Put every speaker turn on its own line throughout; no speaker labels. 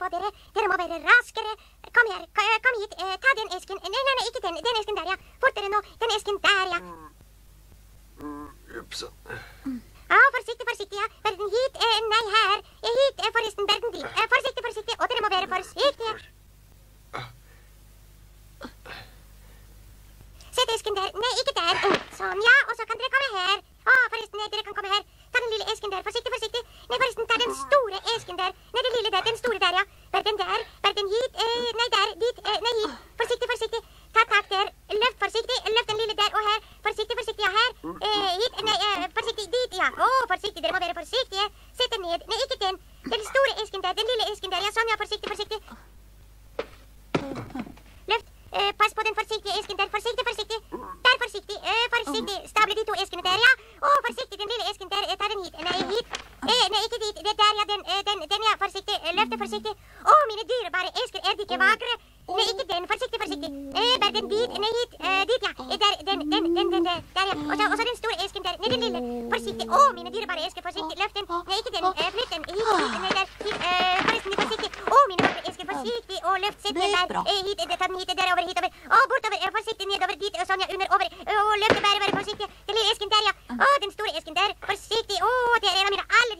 på dere. Dere må være raskere. Kom her, kom hit. Eh, ta den esken. Nei, nei, nei, ikke den. Den esken der, ja. Fortere nå. Den esken der, ja.
Upsa.
Ja, forsiktig, forsiktig, ja. Verden hit. Eh, nei, her. Eh, hit, eh, forresten. Verden dit. Eh, forsiktig, forsiktig. Og dere må være forsiktige. Sett esken der. Nei, ikke der. Sånn, ja. Og så kan dere komme her. Å, forresten, dere kan komme her. Ta den lille esken der. Forsiktig, forsiktig. Nei, forresten, ta den store esken der. Nei, den lille der. Den store der, ja. Bare den der. bare den hit. Eh, nei, der. Dit. Eh, nei, hit. Forsiktig, forsiktig. Ta tak der. Løft forsiktig. Løft den lille der. Og her. Forsiktig, forsiktig. Ja, her. Eh, hit. Nei, eh, forsiktig. Dit, ja. Å, forsiktig. Dere må være forsiktige. Sett den ned. Nei, ikke den. Den store esken der. Den lille esken der. Ja, sånn, ja. Forsiktig, forsiktig. Løft. Eh, pass på den forsiktige esken der. Forsiktig, forsiktig. Der, forsiktig. Eh, forsiktig. Stable de to eskene der, ja. Å, forsiktig. Den lille esken der. Eh, ta den hit. Nei, hit. Eh, nei, ikke dit. Det der, ja. Den, eh, den, den, ja. Forsiktig. Eh. Å, mine dyrebare. Er ikke vagre? Nei, ikke den. Forsiktig, forsiktig. Eh, bare den dit. Nei, hit. Eh, dit, ja. Eh, der, den, den, den, den, der. Der, ja. Og så, og så den store esken der. Nei, den lille. Forsiktig. Å, mine dyrebare esker. Forsiktig. Løft den. Nei, ikke den. Eh, flytt den. Hit, hit. Nei, der. Hit. Eh, forresten, forsiktig. Å, mine vakre esker. Forsiktig. Å, løft. Sett den der. Eh, hit. eh, Ta den hit. Der, over, hit, over. Å, bortover. Eh, forsiktig. Nedover. Dit. Sånn, ja. Under, over. Å, løft. Bare, bare forsiktig. Den lille esken der, ja. Å, den store esken der. Forsiktig. Å, det er en av mine aller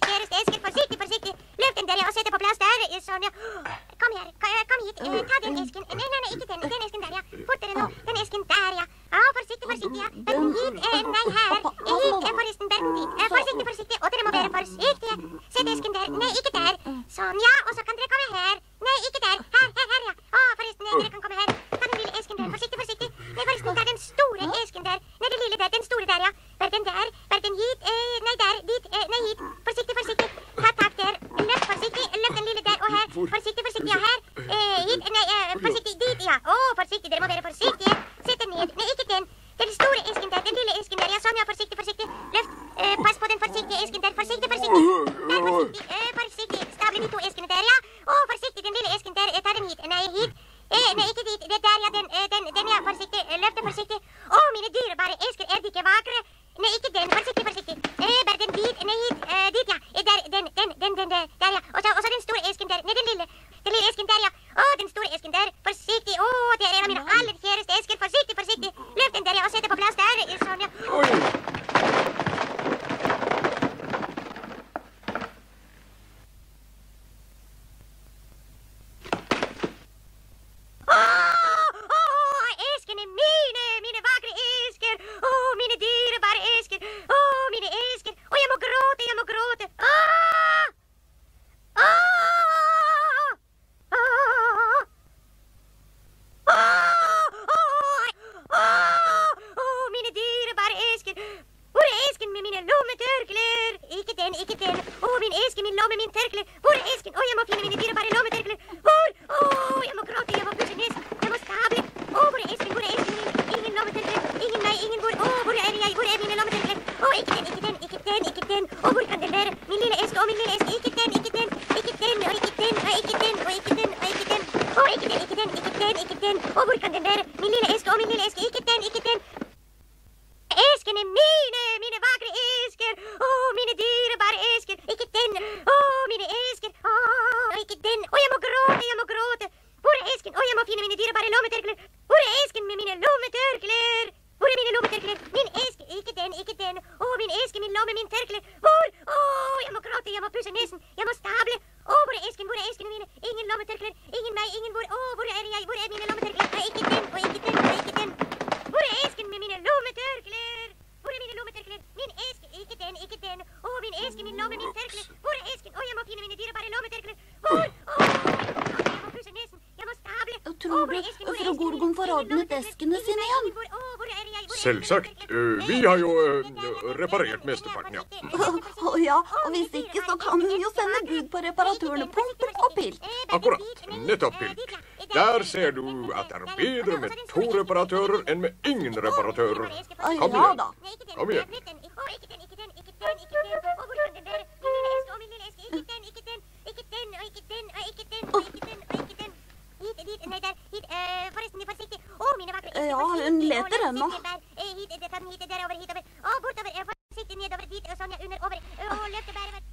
der. Eh, Sånn, ja. Kom her. Kom, eh, hit. Eh, ta den esken. Nei, nei, nei, ikke den. Den esken der, ja. Fortere nå. Den esken der, ja. Å, forsiktig, forsiktig, ja. Bær den hit. Eh, nei, her. Eh, hit. Eh, forresten, bær den dit. Eh, forsiktig, forsiktig. Og dere må være forsiktige. Sett esken der. Nei, ikke der. Sånn, ja. Og så kan dere komme her. Nei, ikke der. Her, her, her, ja. Å, forresten, eh, dere kan komme her. Ta den lille esken der. Forsiktig, forsiktig. Nei, forresten, ta den store esken der. Nei, den lille der. Den store der, ja. Den der. Bær den hit. Eh, nei, der. Dit. Eh, nei, hit. Forsiktig, forsiktig. Ta tak der. Løft forsiktig. Løft den lille der. Og her. Forsiktig, forsiktig. Ja, her. Eh, hit. Nei, eh, forsiktig. Dit, ja. Å, forsiktig. Dere må være forsiktige. Sett den ned. Nei, ikke den. Den store esken der. Den lille esken der. Ja, sånn, ja. Forsiktig, forsiktig. Løft. Eh, pass på den forsiktige esken der. Forsiktig, forsiktig. Der, forsiktig. Eh, forsiktig. Stable de to eskene der, ja. Å, forsiktig. Den lille esken der. Eh, ta den hit. Nei, hit. Eh, nei, ikke dit. Det der, ja. Den, eh, den, den, ja. Forsiktig. Eh, Løft den forsiktig. Å, mine dyrebare esker. Er de ikke vakre? Nei, ikke den. Forsiktig, forsiktig. Eh, bare den dit. Nei, hit. Eh, dit, ja. Eh, der, den, den, den, den, der, ja. Og så, den store esken der. Nei. Den lille esken der, ja. Å, den store esken der. Forsiktig. Å, det er en av mine aller kjæreste esker. Forsiktig, forsiktig. Løft den der, ja. Og sett det på plass der. Eh, Sånn, ja.
Oi!
Åh, åh, eskene mine, mine vakre esker. Åh, mine dyrebare esker. Åh, mine esker. Åh, jeg må gråte, jeg må gråte. Åh! Åh! Åh! Åh! Åh! Åh, mine dyrebare esker. Hvor er esken med mine lommetørklær? Ikke den, ikke den. Å, min eske, min lomme, min tørkle. Hvor er esken? Å, jeg må finne mine dyrebare lommetørklær. Hvor? Å, jeg må gråte, jeg må pusse nesen. Jeg må stable. Å, hvor er esken? Hvor er esken min? Ingen lommetørklær. Ingen meg, ingen hvor. Å, hvor er jeg? Hvor er mine lommetørklær? Å, ikke den, ikke den, ikke den, ikke den. Å, hvor kan den være? Min lille eske, å, min lille eske. Ikke den, ikke den, ikke den, og ikke den, og ikke den, og ikke den, og ikke den. Å, ikke den, ikke den, ikke den, ikke den. Å, hvor kan den være? Min lille eske, å, min lille eske. Ikke den, ikke den. Eskene mine, må mine dyrebare lommetørklær. Hvor er esken med mine lommetørklær? Hvor er mine lommetørklær? Min eske. Ikke den, ikke den. Å, min eske, min lomme, min tørkle. Hvor? Å, jeg må gråte, jeg må pusse nesen. Jeg må stable. Å, hvor er esken? Hvor er eskene mine? Ingen lommetørklær. Ingen meg, ingen hvor. Å, hvor er jeg? Hvor er mine lommetørklær? Nei, ikke den, og ikke den, og ikke den. Hvor er esken med mine lommetørklær? Hvor er mine lommetørklær? Min eske, ikke den, ikke den. Å, min eske, min lomme, min tørkle. Hvor er esken? Å, jeg må finne mine dyrebare lommetørklær. Hvor? Å, jeg må pusse nesen. Jeg må stable.
Jeg tror
hvor er
du
esken? Hvor er
fru
esken?
Gorgon får
Ingen
ordnet
lommetørklær.
eskene
Ingen
sine
meg,
igjen.
ingen hvor. Å, hvor er forordnet eskene sine igjen?
Selvsagt. Eh, vi har jo eh, reparert mesteparten, ja.
Å ja, og hvis ikke så kan hun jo sende bud på reparatørene Pompel og Pilt.
Akkurat. Nettopp, Pilt. Der ser du at det er bedre med to reparatører enn med ingen reparatører. Kom igjen. Kom igjen.
Ikke den, og den, og den, og den, og den. Hit, dit, nei, der, Eh, forresten, forsiktig. Å, mine vakre
Ja, hun leter ennå.
Hit, ta den hit, derover, hit, over. Å, bortover. Forsiktig nedover dit. Sånn, under, over. Å, ah. løfte bæret.